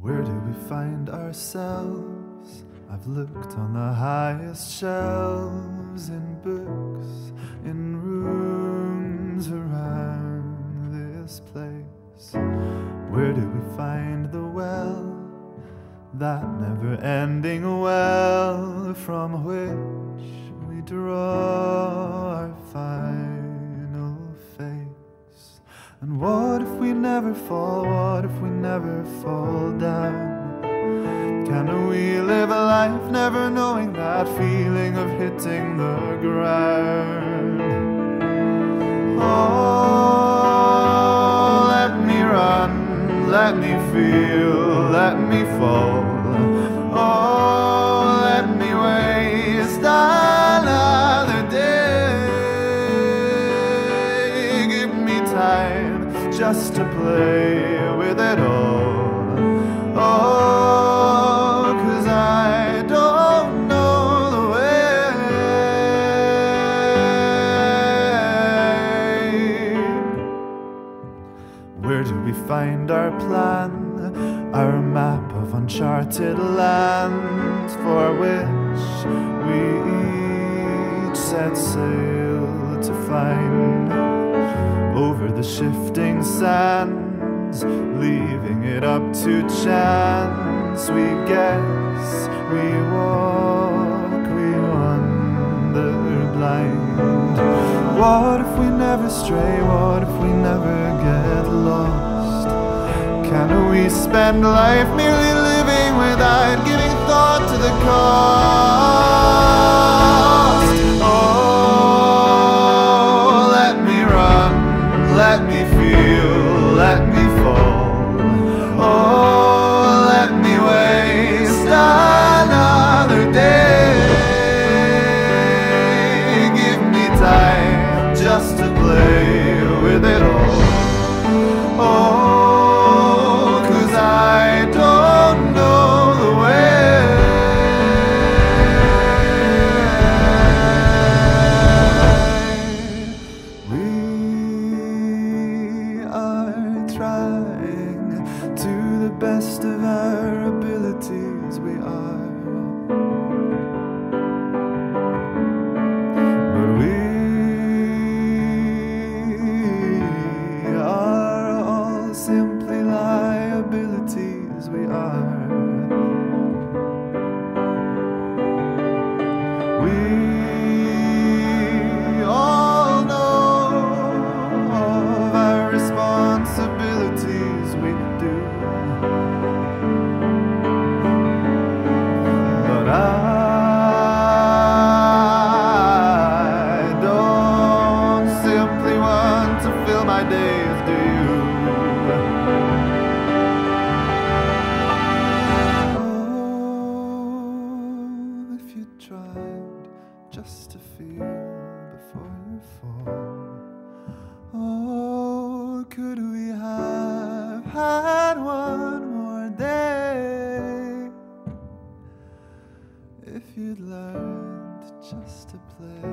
Where do we find ourselves? I've looked on the highest shelves in books, in rooms around this place. Where do we find the well? That never ending well from which we draw our face. And what if we never fall? What if we never fall down? Can we live a life never knowing that feeling of hitting the ground? Oh, let me run, let me feel, let me fall. Just to play with it all. Oh, 'cause I don't know the way. Where do we find our plan? Our map of uncharted land for which we each set sail to find the shifting sands, leaving it up to chance. We guess, we walk, we wander blind. What if we never stray? What if we never get lost? Can we spend life merely living without giving thought to the cost? Best of our Just to play